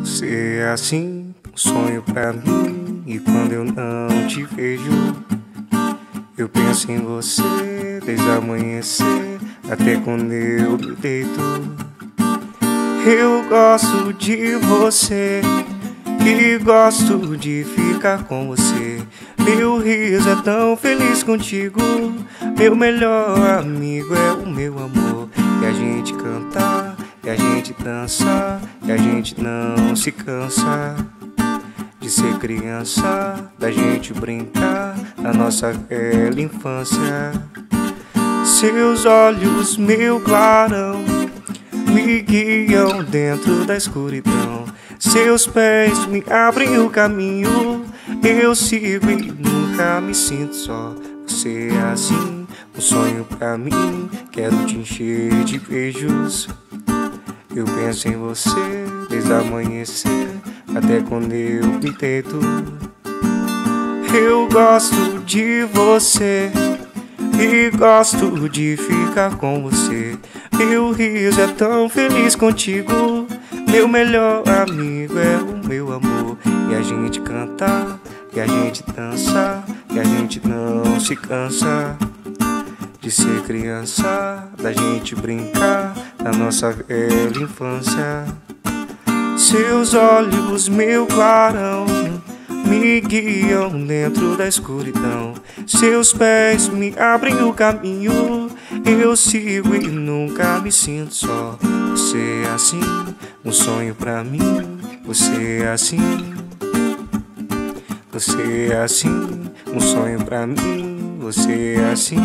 Você é assim, um sonho pra mim. E quando eu não te vejo, eu penso em você desde amanhecer até quando eu me deito. Eu gosto de você e gosto de ficar com você. Meu riso é tão feliz contigo. Meu melhor amigo é o meu amor. E a gente cantar, e a gente dançar, e a gente não se cansa de ser criança, da gente brincar na nossa velha infância. Seus olhos, meu clarão, me guiam dentro da escuridão. Seus pés me abrem o caminho, eu sigo e nunca me sinto só. Você é assim, um sonho pra mim, quero te encher de beijos. Eu penso em você desde amanhecer até quando eu me deito. Eu gosto de você e gosto de ficar com você. Meu riso é tão feliz contigo. Meu melhor amigo é o meu amor. E a gente cantar, e a gente dançar, e a gente não se cansa de ser criança, da gente brincar na nossa velha infância. Seus olhos, meu clarão, me guiam dentro da escuridão. Seus pés me abrem o caminho. Eu sigo e nunca me sinto só. Você é assim, um sonho pra mim. Você é assim, você é assim, um sonho pra mim. Você é assim.